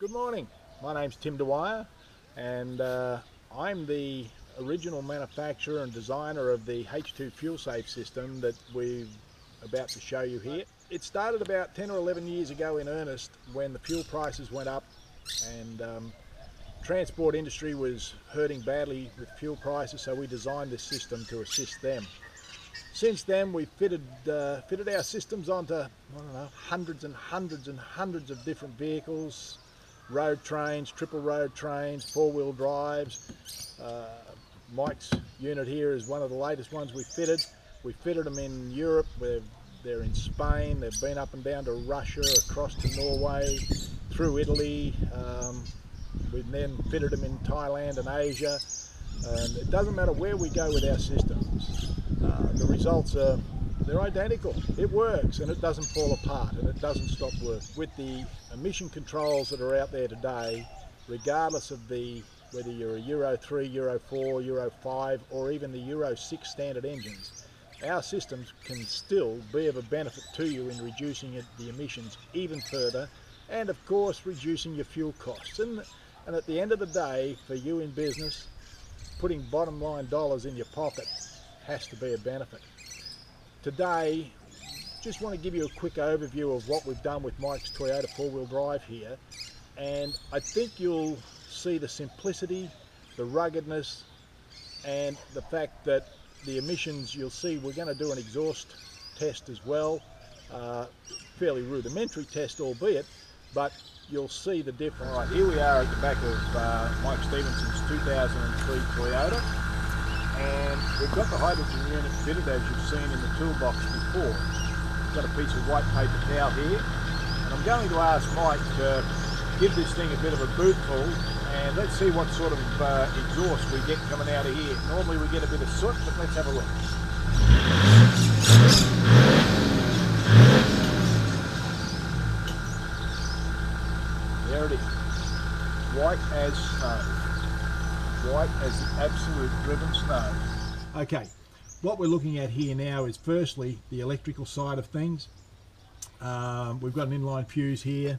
Good morning. My name's Tim Dwyer and uh, I'm the original manufacturer and designer of the H2 Fuel Save system that we're about to show you here. It started about 10 or 11 years ago in earnest when the fuel prices went up and um, transport industry was hurting badly with fuel prices so we designed this system to assist them. Since then, we've fitted, uh, fitted our systems onto, know, hundreds and hundreds and hundreds of different vehicles, road trains, triple road trains, four-wheel drives. Uh, Mike's unit here is one of the latest ones we fitted. We fitted them in Europe, they're, they're in Spain, they've been up and down to Russia, across to Norway, through Italy. Um, we've then fitted them in Thailand and Asia. And it doesn't matter where we go with our systems. Uh, the results are they're identical. It works and it doesn't fall apart and it doesn't stop working. With the emission controls that are out there today, regardless of the whether you're a Euro 3, Euro 4, Euro 5 or even the Euro 6 standard engines, our systems can still be of a benefit to you in reducing the emissions even further and of course reducing your fuel costs. And, and at the end of the day, for you in business, putting bottom line dollars in your pocket has to be a benefit. Today, just want to give you a quick overview of what we've done with Mike's Toyota four-wheel drive here. And I think you'll see the simplicity, the ruggedness, and the fact that the emissions, you'll see we're going to do an exhaust test as well. Uh, fairly rudimentary test albeit, but you'll see the difference. All right, here we are at the back of uh, Mike Stephenson's 2003 Toyota and we've got the hydrogen unit fitted as you've seen in the toolbox before. We've got a piece of white paper towel here and I'm going to ask Mike to give this thing a bit of a bootful and let's see what sort of uh, exhaust we get coming out of here. Normally we get a bit of soot but let's have a look. There it is, white as snow white as the absolute driven snow. Okay, what we're looking at here now is firstly the electrical side of things. Um, we've got an inline fuse here.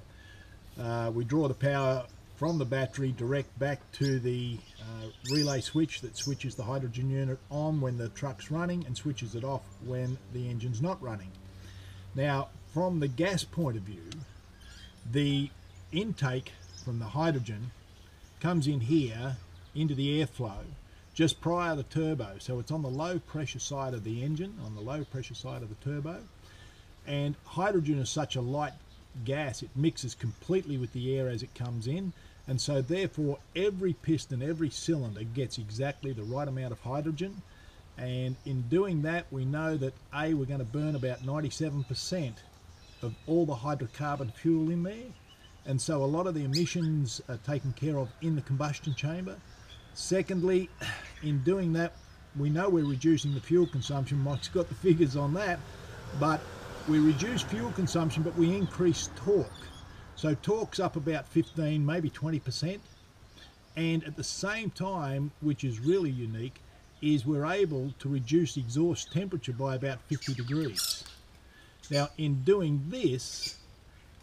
Uh, we draw the power from the battery direct back to the uh, relay switch that switches the hydrogen unit on when the truck's running and switches it off when the engine's not running. Now, from the gas point of view, the intake from the hydrogen comes in here into the airflow just prior to the turbo. So it's on the low pressure side of the engine, on the low pressure side of the turbo. And hydrogen is such a light gas, it mixes completely with the air as it comes in. And so therefore every piston, every cylinder gets exactly the right amount of hydrogen. And in doing that, we know that A, we're going to burn about 97% of all the hydrocarbon fuel in there. And so a lot of the emissions are taken care of in the combustion chamber. Secondly, in doing that, we know we're reducing the fuel consumption. Mike's got the figures on that, but we reduce fuel consumption, but we increase torque. So torque's up about 15, maybe 20%. And at the same time, which is really unique, is we're able to reduce exhaust temperature by about 50 degrees. Now, in doing this,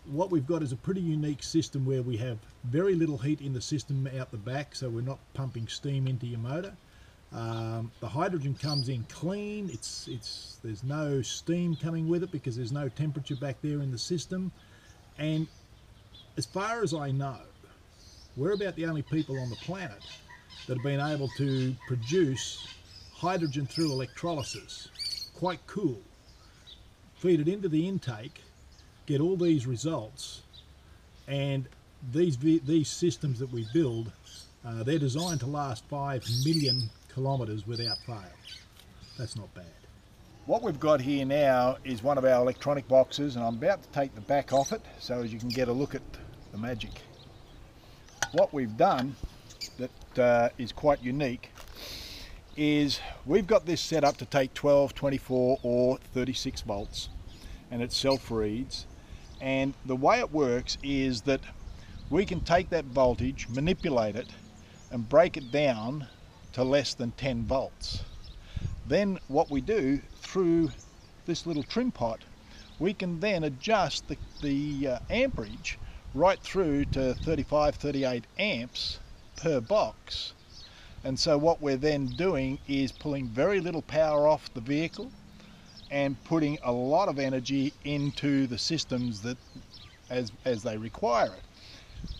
what we've got is a pretty unique system where we have very little heat in the system out the back so we're not pumping steam into your motor. Um, the hydrogen comes in clean. It's it's there's no steam coming with it because there's no temperature back there in the system. And as far as I know we're about the only people on the planet that have been able to produce hydrogen through electrolysis. Quite cool. Feed it into the intake get all these results and these these systems that we build uh, they're designed to last 5 million kilometers without fail. That's not bad. What we've got here now is one of our electronic boxes and I'm about to take the back off it so as you can get a look at the magic. What we've done that uh, is quite unique is we've got this set up to take 12 24 or 36 volts and it self reads and the way it works is that we can take that voltage, manipulate it, and break it down to less than 10 volts. Then what we do through this little trim pot, we can then adjust the, the uh, amperage right through to 35, 38 amps per box. And so what we're then doing is pulling very little power off the vehicle and putting a lot of energy into the systems that as, as they require it.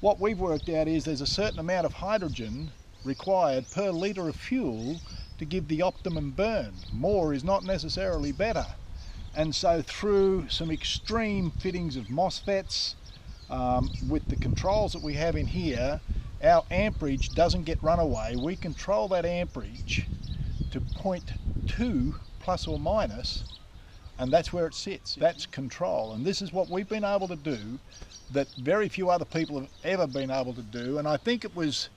What we've worked out is there's a certain amount of hydrogen required per litre of fuel to give the optimum burn. More is not necessarily better. And so through some extreme fittings of MOSFETs, um, with the controls that we have in here, our amperage doesn't get run away. We control that amperage to 0.2 plus or minus, and that's where it sits. That's control. And this is what we've been able to do that very few other people have ever been able to do. And I think it was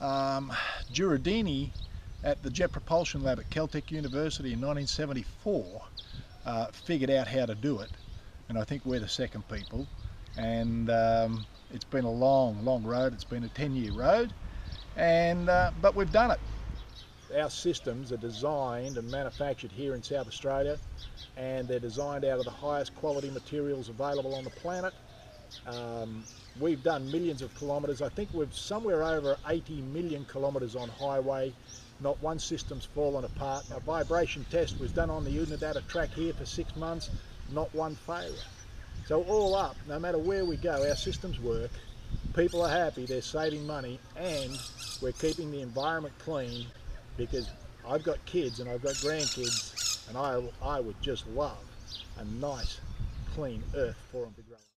um, at the Jet Propulsion Lab at Caltech University in 1974 uh, figured out how to do it. And I think we're the second people. And um, it's been a long, long road. It's been a 10-year road. And uh, but we've done it. Our systems are designed and manufactured here in South Australia and they're designed out of the highest quality materials available on the planet um, we've done millions of kilometres. I think we've somewhere over 80 million kilometres on highway. Not one system's fallen apart. A vibration test was done on the Oodnadatta track here for six months. Not one failure. So all up, no matter where we go, our systems work. People are happy, they're saving money, and we're keeping the environment clean because I've got kids and I've got grandkids, and I, I would just love a nice, clean earth for them to grow